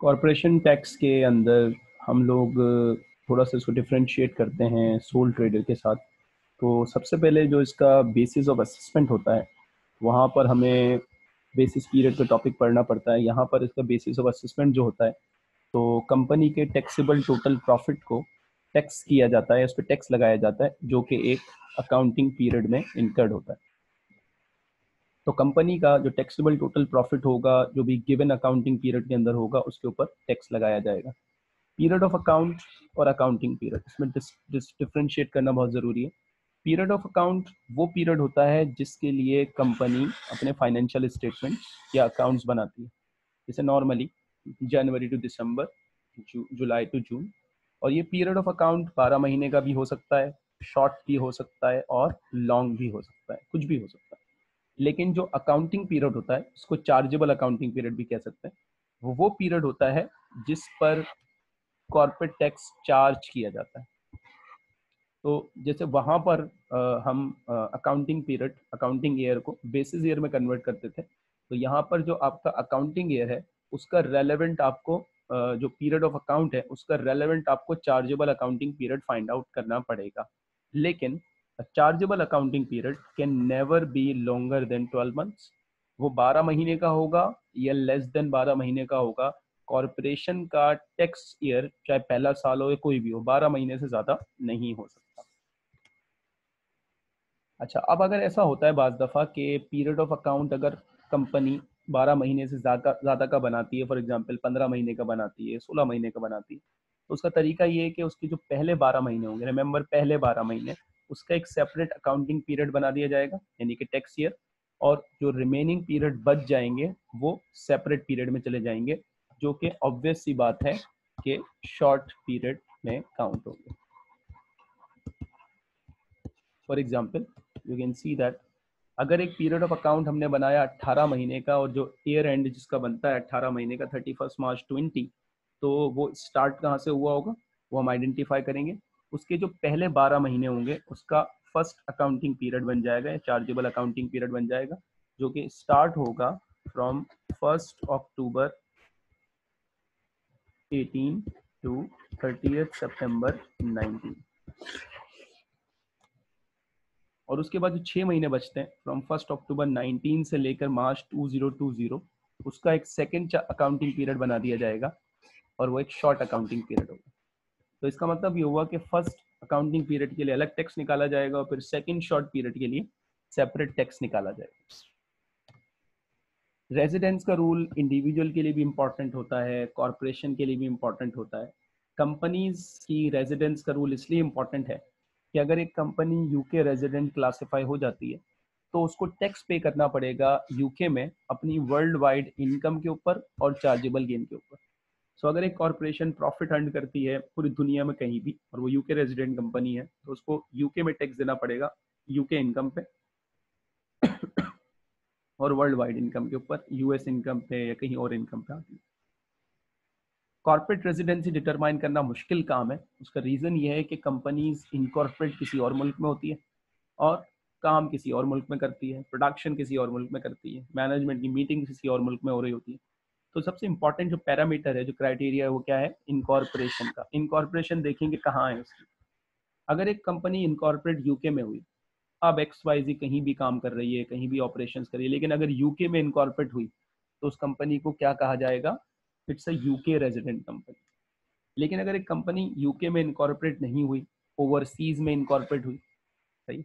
Corporation tax के अंदर हम लोग थोड़ा सा इसको डिफ्रेंशिएट करते हैं सोल ट्रेडर के साथ। तो सबसे पहले जो इसका बेसिस ऑफ़ असेसमेंट होता है, वहाँ पर हमें बेसिस पीरियड का टॉपिक पढ़ना पड़ता है। यहाँ पर इसका बेसिस ऑफ़ असेसमेंट जो होता है तो कंपनी के टैक्सेबल टोटल प्रॉफिट को टैक्स किया जाता है, उस पर टैक्स लगाया जाता है, जो कि एक अकाउंटिंग पीरियड में इनकर्ड होता है। तो कंपनी का जो टैक्सेबल टोटल प्रॉफिट होगा, जो भी गिवन अकाउंटिंग पीरियड के अंदर होगा, उसके ऊपर टैक्स लगाया जाएगा। पीरियड ऑफ़ अकाउंट और अकाउंटिंग पीरियड इसमें डिफ्रेंशिएट करना बहुत ज़रूरी है। पीरियड ऑफ़ अकाउंट वो पीरियड होता है जिसके लिए कंपनी अपने फाइनेंशियल स्टेटमेंट या अकाउंट्स बनाती है। जैसे normally January to December July to June और ये पीरियड ऑफ़ अकाउंट बारह महीने का भी हो सकता है शॉर्ट भी हो सकता है और लॉन्ग भी हो सकता है, कुछ भी हो सकता है। लेकिन जो अकाउंटिंग पीरियड होता है उसको चार्जेबल अकाउंटिंग पीरियड भी कह सकते हैं। वो वो पीरियड होता है जिस पर कॉर्पोरेट टैक्स चार्ज किया जाता है। तो जैसे वहाँ पर आ, हम अकाउंटिंग पीरियड अकाउंटिंग ईयर को बेसिस ईयर में कन्वर्ट करते थे। तो यहाँ पर जो आपका अकाउंटिंग ईयर है उसका रेलेवेंट आपको आ, जो पीरियड ऑफ़ अकाउंट है उसका रेलेवेंट आपको chargeable accounting period find out करना पड़ेगा। लेकिन chargeable accounting period can never be longer than twelve months वो बारह महीने का होगा या लेस देन बारह महीने का होगा। कॉरपोरेशन का टैक्स ईयर चाहे पहला साल हो या कोई भी हो, बारह महीने से ज़्यादा नहीं हो सकता। अच्छा अब अगर ऐसा होता है बाज़ दफ़ा कि पीरियड ऑफ़ अकाउंट अगर कंपनी बारह महीने से ज़्यादा ज़्यादा का बनाती है फॉर एग्जांपल पंद्रह महीने का बनाती है, सोलह महीने का बनाती है तो उसका तरीका ये है कि उसके जो पहले बारह महीने होंगे रिमेंबर पहले बारह महीने उसका एक सेपरेट अकाउंटिंग पीरियड बना दिया जाएगा, यानी कि टैक्स ईयर और जो रिमेनिंग पीरियड बच जाएँगे, वो सेपरेट पीरियड में चले जाएँगे, जो कि ऑब्वियस सी बात है कि शॉर्ट पीरियड में काउंट होंगे। For example you can see that अगर एक पीरियड ऑफ़ अकाउंट हमने बनाया 18 महीने का, और जो ईयर एंड जिसका बनता है 18 महीने का 31 मार्च 20 तो वो स्टार्ट कहाँ से हुआ होगा? वो हम आइडेंटिफाई करेंगे। उसके जो पहले 12 महीने होंगे, उसका फ़र्स्ट अकाउंटिंग पीरियड बन जाएगा, या चार्जेबल अकाउंटिंग पीरियड बन जाएगा, जो कि स्टार्ट होगा from first October 18 to thirty September 19 और उसके बाद जो छः महीने बचते हैं फ्रॉम फ़र्स्ट अक्टूबर 19 से लेकर मार्च 2020 उसका एक सेकेंड अकाउंटिंग पीरियड बना दिया जाएगा, और वो एक शॉर्ट अकाउंटिंग पीरियड होगा। तो इसका मतलब ये हुआ कि फ़र्स्ट अकाउंटिंग पीरियड के लिए अलग टैक्स निकाला जाएगा और फिर सेकेंड शॉर्ट पीरियड के लिए सेपरेट टैक्स निकाला जाएगा। रेजिडेंस का रूल इंडिविजुअल के लिए भी इम्पोर्टेंट होता है कॉरपोरेशन के लिए भी इम्पोर्टेंट होता है। कंपनीज़ की रेजिडेंस का रूल इसलिए इम्पोर्टेंट है कि अगर एक कंपनी यूके रेजिडेंट क्लासिफाई हो जाती है तो उसको टैक्स पे करना पड़ेगा यूके में अपनी वर्ल्ड वाइड इनकम के ऊपर और चार्जेबल गेन के ऊपर। सो so, अगर एक कॉरपोरेशन प्रॉफिट अर्न करती है पूरी दुनिया में कहीं भी और वो यूके रेजिडेंट कंपनी है तो उसको यूके में टैक्स देना पड़ेगा यूके इनकम पे और वर्ल्ड वाइड इनकम के ऊपर यूएस इनकम पे या कहीं और इनकम पे आती है। कॉर्पोरेट रेजिडेंसी डिटरमाइन करना मुश्किल काम है। उसका रीज़न ये है कि कंपनीज़ इनकॉर्पोरेट किसी और मुल्क में होती है और काम किसी और मुल्क में करती है प्रोडक्शन किसी और मुल्क में करती है मैनेजमेंट की मीटिंग किसी और मुल्क में हो रही होती है। तो सबसे इंपॉर्टेंट जो पैरामीटर है, जो क्राइटेरिया है, वो क्या है? इनकॉर्पोरेशन का। इनकॉर्पोरेशन देखेंगे कहाँ है उसकी। अगर एक कंपनी इनकॉर्पोरेट यूके में हुई, अब एक्स वाई जी कहीं भी काम कर रही है, कहीं भी ऑपरेशन कर रही है, लेकिन अगर यूके में इनकॉर्पोरेट हुई तो उस कंपनी को क्या कहा जाएगा? It's a UK resident company लेकिन अगर एक कंपनी यूके में इनकॉर्पोरेट नहीं हुई ओवरसीज में इनकॉर्पोरेट हुई, सही?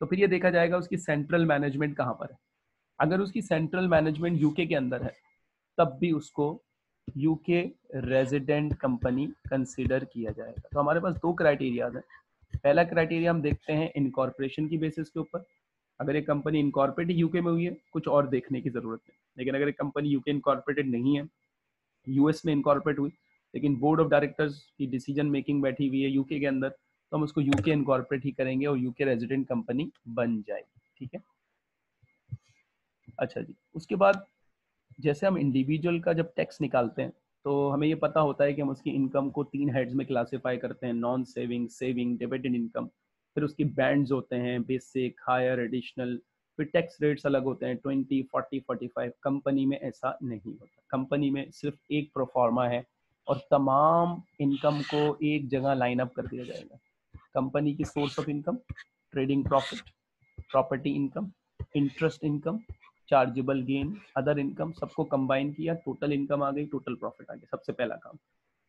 तो फिर ये देखा जाएगा उसकी सेंट्रल मैनेजमेंट कहाँ पर है। अगर उसकी सेंट्रल मैनेजमेंट यूके के अंदर है तब भी उसको यूके रेजिडेंट कंपनी कंसिडर किया जाएगा। तो हमारे पास दो क्राइटेरियाज हैं। पहला क्राइटेरिया हम देखते हैं इनकॉर्पोरेशन की बेसिस के ऊपर। अगर एक कंपनी इनकॉर्पोरेट यूके में हुई है, कुछ और देखने की ज़रूरत है लेकिन अगर एक कंपनी यूके इनकॉर्पोरेटेड नहीं है यूएस में इनकॉर्पोरेट हुई, लेकिन बोर्ड ऑफ़ डायरेक्टर्स की डिसीज़न मेकिंग बैठी हुई है यूके के अंदर तो हम उसको यूके इनकॉर्पोरेट ही करेंगे और यूके रेजिडेंट कंपनी बन जाएगी। ठीक है? अच्छा जी। उसके बाद जैसे हम इंडिविजुअल का जब टैक्स निकालते हैं तो हमें ये पता होता है कि हम उसकी इनकम को तीन हेड्स में क्लासीफाई करते हैं non saving saving dividend income फिर उसकी बैंड्स होते हैं बेसिक हायर एडिशनल फिर टैक्स रेट्स अलग होते हैं twenty forty forty five company में ऐसा नहीं होता। कंपनी में सिर्फ़ एक प्रोफॉर्मा है और तमाम इनकम को एक जगह लाइन अप कर दिया जाएगा। कंपनी की source of income trading profit property income interest income chargeable gain other income सबको कंबाइन किया टोटल इनकम आ गई टोटल प्रॉफिट आ गया, सबसे पहला काम।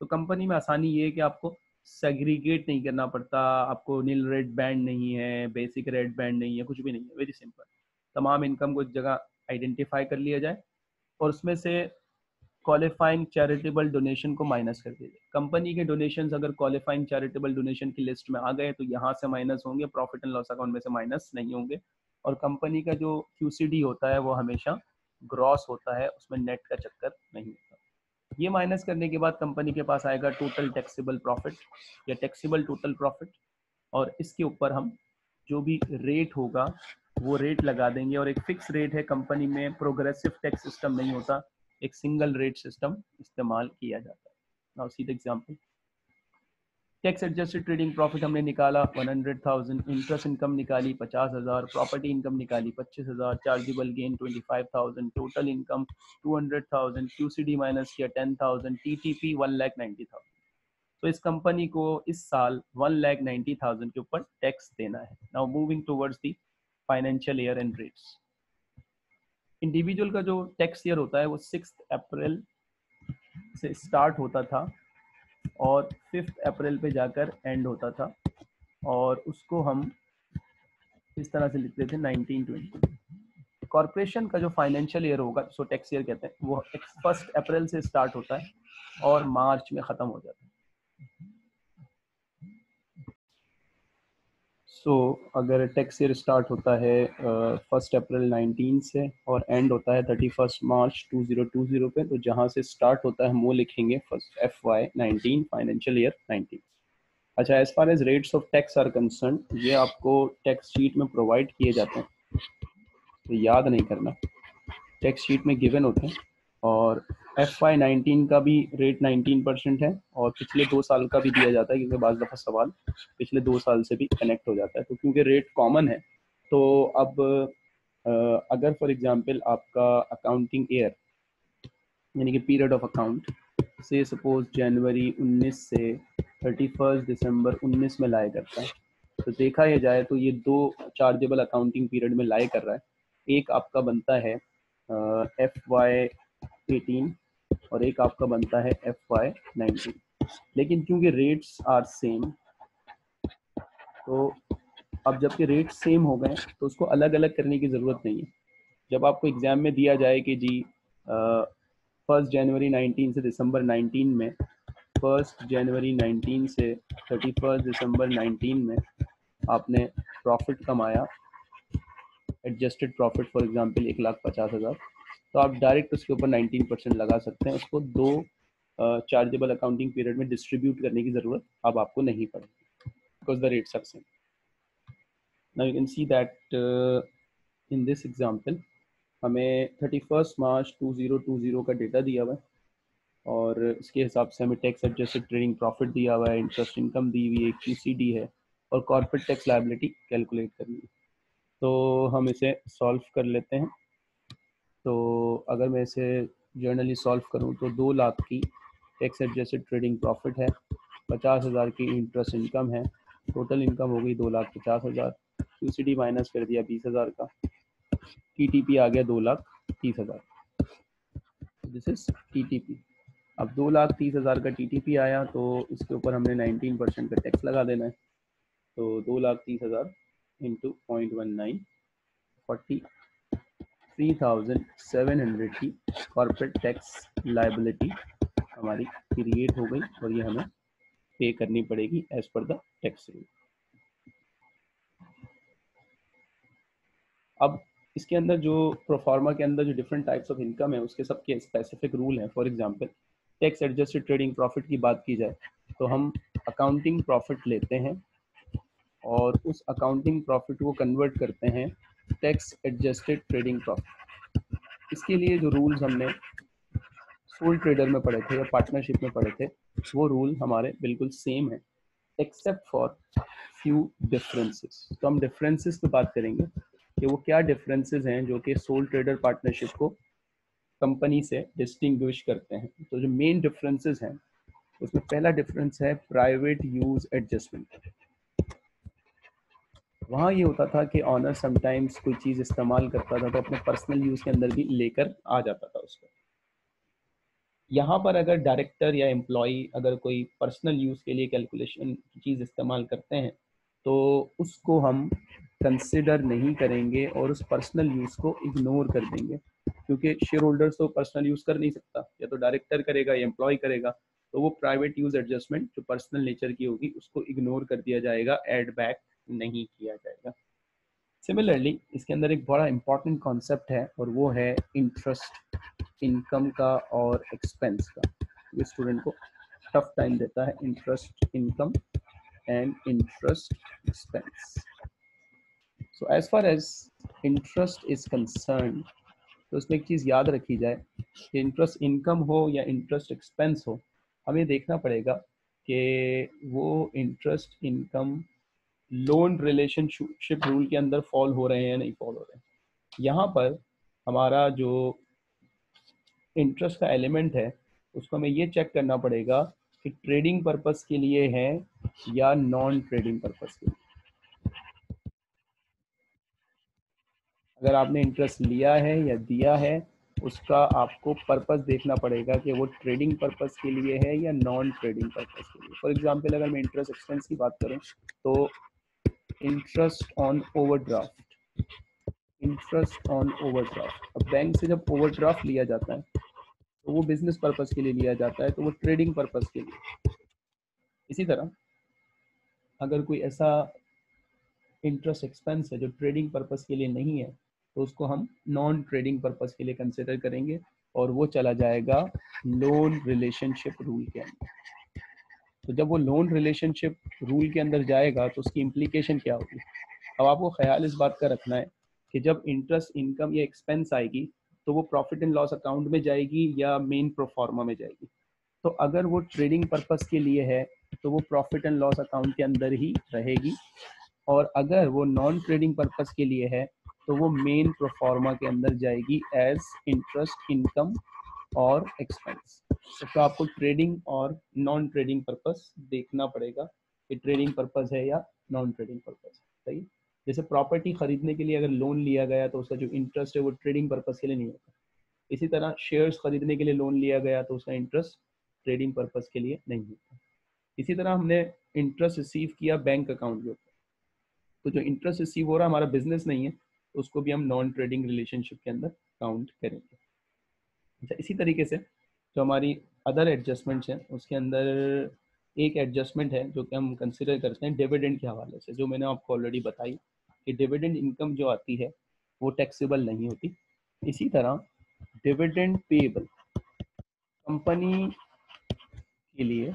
तो कंपनी में आसानी ये है कि आपको सेग्रीगेट नहीं करना पड़ता, आपको नील रेड बैंड नहीं है बेसिक रेड बैंड नहीं है, कुछ भी नहीं है वेरी सिंपल तमाम इनकम को जगह आइडेंटिफाई कर लिया जाए और उसमें से क्वालिफाइंग चैरिटेबल डोनेशन को माइनस कर दिया जाए। कंपनी के डोनेशन अगर क्वालिफाइंग चैरिटेबल डोनेशन की लिस्ट में आ गए तो यहाँ से माइनस होंगे प्रॉफिट एंड लॉस अकाउंट में से माइनस नहीं होंगे। और कंपनी का जो क्यूसीडी होता है वो हमेशा ग्रॉस होता है, उसमें नेट का चक्कर नहीं होता। ये माइनस करने के बाद कंपनी के पास आएगा टोटल टैक्सेबल प्रॉफिट या टैक्सेबल टोटल प्रॉफिट और इसके ऊपर हम जो भी रेट होगा, वो रेट लगा देंगे और एक फिक्स रेट है कंपनी में प्रोग्रेसिव टैक्स सिस्टम नहीं होता, एक सिंगल रेट सिस्टम इस्तेमाल किया जाता है। Now see the example tax adjusted trading profit हमने निकाला 100,000 इंटरेस्ट इनकम निकाली 50,000 प्रॉपर्टी इनकम निकाली 25,000 chargeable gain 25,000 total income 200,000 QCD minus किया 10,000 टीटीपी 1,90,000 तो इस कंपनी को इस साल 1,90,000 के ऊपर टैक्स देना है। Now moving towards the financial year and rates individual का जो टैक्स ईयर होता है वो सिक्स अप्रैल से स्टार्ट होता था। और फिफ्थ अप्रैल पे जाकर एंड होता था। और उसको हम इस तरह से लिखते थे 1920 कॉरपोरेशन का जो फाइनेंशियल ईयर होगा सो टैक्स ईयर कहते हैं, वो फ़र्स्ट अप्रैल से स्टार्ट होता है और मार्च में ख़त्म हो जाता है। सो so, अगर टैक्स ईयर स्टार्ट होता है फ़र्स्ट अप्रैल 19 से और एंड होता है थर्टी फ़र्स्ट मार्च 2020 पे तो जहाँ से स्टार्ट होता है हम वो लिखेंगे first F Y nineteen financial year 19 अच्छा as far as rates of tax are concern ये आपको टैक्स शीट में प्रोवाइड किए जाते हैं। तो याद नहीं करना। टैक्स शीट में गिवन होते हैं। और एफ़ वाई नाइनटीन का भी रेट नाइनटीन परसेंट है और पिछले दो साल का भी दिया जाता है, क्योंकि बाज़ दफ़ा सवाल पिछले दो साल से भी कनेक्ट हो जाता है। तो क्योंकि रेट कॉमन है तो अब अगर फॉर एग्जांपल आपका अकाउंटिंग ईयर यानी कि पीरियड ऑफ़ अकाउंट से सपोज़ जनवरी 19 से 31 दिसंबर 19 में लाए करता है तो देखा यह जाए तो ये दो चार्जेबल अकाउंटिंग पीरियड में लाए कर रहा है। एक आपका बनता है एफ़ वाई एटीन और एक आपका बनता है एफ़ वाई नाइनटीन लेकिन क्योंकि रेट्स आर सेम तो अब जबकि रेट सेम हो गए तो उसको अलग अलग करने की ज़रूरत नहीं है। जब आपको एग्ज़ाम में दिया जाए कि जी फ़र्स्ट जनवरी 19 से दिसंबर 19 में फ़र्स्ट जनवरी 19 से थर्टी फ़र्स्ट दिसंबर 19 में आपने प्रॉफिट कमाया एडजस्टेड प्रॉफिट फॉर एग्जांपल एक लाख पचास हज़ार। तो आप डायरेक्ट उसके ऊपर 19 परसेंट लगा सकते हैं। उसको दो चार्जेबल अकाउंटिंग पीरियड में डिस्ट्रीब्यूट करने की ज़रूरत अब आपको नहीं पड़ेगी because the rates are same you can see that in this example हमें thirty first March two zero two zero का डेटा दिया हुआ है, और इसके हिसाब से हमें टैक्स एडजस्टेड ट्रेडिंग प्रॉफिट दिया हुआ है इंटरेस्ट इनकम दी हुई है क्यू है, और कॉर्पोरेट टैक्स लाइबिलिटी कैलकुलेट करनी है। तो हम इसे सॉल्व कर लेते हैं। तो अगर मैं इसे जर्नली सॉल्व करूँ तो दो लाख की टैक्स एडजस्टेड ट्रेडिंग प्रॉफिट है, पचास हज़ार की इंटरेस्ट इनकम है टोटल इनकम हो गई दो लाख पचास हज़ार क्यू सी डी माइनस कर दिया बीस हज़ार का टी टी पी आ गया दो लाख तीस हज़ार। This is T T P अब दो लाख तीस हज़ार का टी टी पी आया तो इसके ऊपर हमने नाइनटीन परसेंट का टैक्स लगा देना है। तो दो लाख तीस हज़ार into point one nine forty 3700 की कॉर्पोरेट टैक्स लाइबिलिटी हमारी क्रिएट हो गई और ये हमें पे करनी पड़ेगी as per the tax rule अब इसके अंदर जो प्रोफार्मा के अंदर जो डिफरेंट टाइप्स ऑफ़ इनकम है, उसके सबके स्पेसिफिक रूल हैं. For example tax adjusted trading profit की बात की जाए तो हम अकाउंटिंग प्रॉफिट लेते हैं और उस अकाउंटिंग प्रॉफिट को कन्वर्ट करते हैं टैक्स एडजस्टेड ट्रेडिंग प्रॉफिट इसके लिए जो रूल्स हमने सोल ट्रेडर में पढ़े थे या पार्टनरशिप में पढ़े थे, वो रूल हमारे बिल्कुल सेम है एक्सेप्ट फॉर फ्यू डिफरेंसेस तो हम डिफरेंसेस पे बात करेंगे कि वो क्या डिफरेंसेस हैं जो कि सोल ट्रेडर पार्टनरशिप को कंपनी से डिस्टिंग्विश करते हैं। तो जो मेन डिफरेंसेस हैं, उसमें पहला डिफरेंस है प्राइवेट यूज़ एडजस्टमेंट वहाँ ये होता था कि ऑनर समटाइम्स कोई चीज़ इस्तेमाल करता था तो अपने पर्सनल यूज़ के अंदर भी लेकर आ जाता था उसको। यहाँ पर अगर डायरेक्टर या एम्प्लॉय अगर कोई पर्सनल यूज़ के लिए कैलकुलेशन चीज़ इस्तेमाल करते हैं तो उसको हम कंसिडर नहीं करेंगे और उस पर्सनल यूज़ को इग्नोर कर देंगे। क्योंकि शेयर होल्डर्स तो पर्सनल यूज़ कर नहीं सकता। या तो डायरेक्टर करेगा या एम्प्लॉय करेगा तो वो प्राइवेट यूज़ एडजस्टमेंट जो पर्सनल नेचर की होगी, उसको इग्नोर कर दिया जाएगा एड बैक नहीं किया जाएगा। सिमिलरली इसके अंदर एक बड़ा इंपॉर्टेंट कॉन्सेप्ट है और वो है इंटरेस्ट इनकम का और एक्सपेंस का। ये स्टूडेंट को टफ टाइम देता है interest income and interest expense so as far as interest is concern तो उसमें एक चीज़ याद रखी जाए कि इंटरेस्ट इनकम हो या इंटरेस्ट एक्सपेंस हो, हमें देखना पड़ेगा कि वो interest income loan relationship rule के अंदर फॉल हो रहे हैं या नहीं फॉल हो रहे हैं। यहाँ पर हमारा जो इंटरेस्ट का एलिमेंट है, उसको हमें ये चेक करना पड़ेगा कि ट्रेडिंग पर्पस के लिए है या नॉन ट्रेडिंग पर्पस के लिए। अगर आपने इंटरेस्ट लिया है या दिया है, उसका आपको पर्पस देखना पड़ेगा कि वो ट्रेडिंग पर्पस के लिए है या नॉन ट्रेडिंग पर्पस के लिए। फॉर एग्जांपल, अगर मैं इंटरेस्ट एक्सपेंस की बात करूँ तो interest on overdraft interest on overdraft अब बैंक से जब ओवरड्राफ्ट लिया जाता है तो वो बिज़नेस पर्पस के लिए लिया जाता है तो वो ट्रेडिंग पर्पस के लिए। इसी तरह, अगर कोई ऐसा इंटरेस्ट एक्सपेंस है जो ट्रेडिंग पर्पस के लिए नहीं है तो उसको हम नॉन ट्रेडिंग पर्पस के लिए कंसिडर करेंगे और वो चला जाएगा लोन रिलेशनशिप रूल के अंदर। तो जब वो लोन रिलेशनशिप रूल के अंदर जाएगा तो उसकी इम्प्लीकेशन क्या होगी? अब आपको ख्याल इस बात का रखना है कि जब इंटरेस्ट इनकम या एक्सपेंस आएगी तो वो प्रॉफिट एंड लॉस अकाउंट में जाएगी या मेन प्रोफॉर्मा में जाएगी। तो अगर वो ट्रेडिंग पर्पस के लिए है तो वो प्रॉफिट एंड लॉस अकाउंट के अंदर ही रहेगी। और अगर वो नॉन ट्रेडिंग पर्पस के लिए है तो वो मेन प्रोफॉर्मा के अंदर जाएगी एज इंटरेस्ट इनकम और एक्सपेंस तो आपको ट्रेडिंग और नॉन ट्रेडिंग पर्पस देखना पड़ेगा कि ट्रेडिंग पर्पस है या नॉन ट्रेडिंग पर्पस सही? जैसे प्रॉपर्टी खरीदने के लिए अगर लोन लिया गया तो उसका जो इंटरेस्ट है वो ट्रेडिंग पर्पस के लिए नहीं होता इसी तरह शेयर्स खरीदने के लिए लोन लिया गया तो उसका इंटरेस्ट ट्रेडिंग पर्पस के लिए नहीं होता। इसी तरह हमने इंटरेस्ट रिसीव किया बैंक अकाउंट के ऊपर। तो जो इंटरेस्ट रिसीव हो रहा है, हमारा बिज़नेस नहीं है तो उसको भी हम नॉन ट्रेडिंग रिलेशनशिप के अंदर काउंट करेंगे। अच्छा इसी तरीके से जो हमारी अदर एडजस्टमेंट्स हैं, उसके अंदर एक एडजस्टमेंट है जो कि हम कंसिडर करते हैं डिविडेंड के हवाले से, जो मैंने आपको ऑलरेडी बताई कि डिविडेंड इनकम जो आती है, वो टैक्सेबल नहीं होती। इसी तरह डिविडेंड पेबल कंपनी के लिए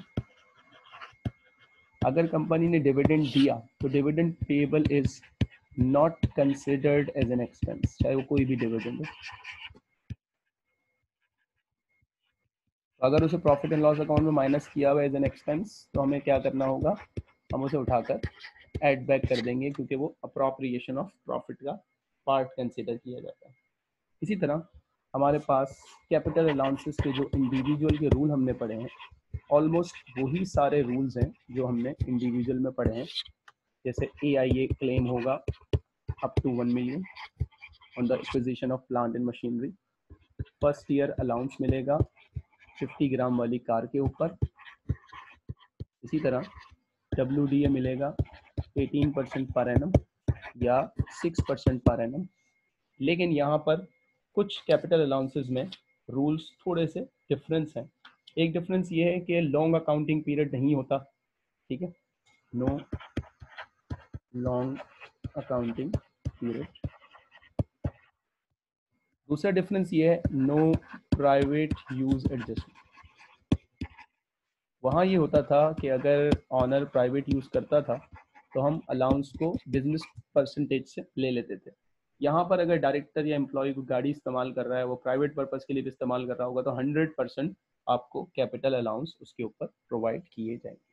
अगर कंपनी ने डिविडेंड दिया तो dividend payable is not considered as an expense चाहे वो कोई भी डिविडेंड हो। अगर उसे प्रॉफिट एंड लॉस अकाउंट में माइनस किया हुआ एज एन एक्सपेंस तो हमें क्या करना होगा? हम उसे उठाकर एड बैक कर देंगे, क्योंकि वो अप्रोप्रिएशन ऑफ़ प्रॉफिट का पार्ट कंसिडर किया जाता है। इसी तरह, हमारे पास कैपिटल अलाउंसेस के जो इंडिविजुअल के रूल हमने पढ़े हैं ऑलमोस्ट वही सारे रूल्स हैं जो हमने इंडिविजुअल में पढ़े हैं। जैसे ए आई ए क्लेम होगा up to one million on the acquisition of plant and machinery first year allowance मिलेगा 50 ग्राम वाली कार के ऊपर। इसी तरह डब्ल्यू डी ए मिलेगा 18 परसेंट पर एनम या 6 परसेंट पर एनम लेकिन यहाँ पर कुछ कैपिटल अलाउंसेस में रूल्स थोड़े से डिफरेंस हैं। एक डिफरेंस ये है कि लॉन्ग अकाउंटिंग पीरियड नहीं होता, ठीक है? नो लॉन्ग अकाउंटिंग पीरियड दूसरा डिफरेंस ये है नो प्राइवेट यूज़ एडजस्टमेंट वहाँ ये होता था कि अगर ऑनर प्राइवेट यूज़ करता था तो हम अलाउंस को बिज़नेस परसेंटेज से ले लेते थे। यहाँ पर अगर डायरेक्टर या एम्प्लॉय को गाड़ी इस्तेमाल कर रहा है, वो प्राइवेट पर्पज़ के लिए भी इस्तेमाल कर रहा होगा तो हंड्रेड परसेंट आपको कैपिटल अलाउंस उसके ऊपर प्रोवाइड किए जाएँगे।